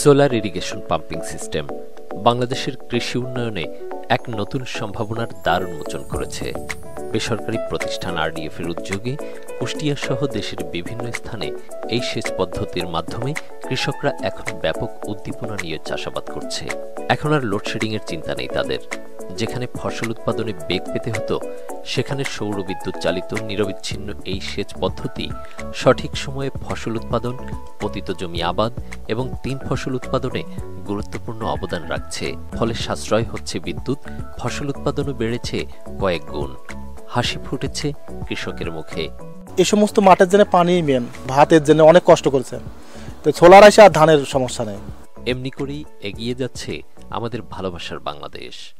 Solar irrigation pumping system বাংলাদেশের কৃষি উন্নয়নে এক নতুন সম্ভাবনার দ্বার উন্মোচন করেছে। বেসরকারি প্রতিষ্ঠান আরডিএফ এর উদ্যোগে কুষ্টিয়া সহ দেশের বিভিন্ন স্থানে এই সেচ পদ্ধতির মাধ্যমে কৃষকরা এখন ব্যাপক উদ্দীপনা নিয়ে চাষাবাদ করছে। এখন আর লোডশেডিং এর চিন্তা নেই তাদের। যেখানে ফসল উৎপাদনে বেগ পেতে হতো সেখানে সৌর বিদ্যুৎ চালিত নিরবিচ্ছিন্ন এই সেচ পদ্ধতি সঠিক সময়ে ফসল উৎপাদন পতিত জমি আবাদ এবং তিন ফসল উৎপাদনে গুরুত্বপূর্ণ অবদান রাখছে। ফলে সাশ্রয় হচ্ছে বিদ্যুৎ ফসল উৎপাদনও বেড়েছে কয়েক গুণ। হাসি ফুটেছে কৃষকের মুখে। এ সমস্ত মাঠের জন্য পানি মেন ভাতের জন্য অনেক কষ্ট করছে তো সোলার আসে আর ধানের সমস্যা নেই। এমনি করেই এগিয়ে যাচ্ছে আমাদের ভালোবাসার বাংলাদেশ।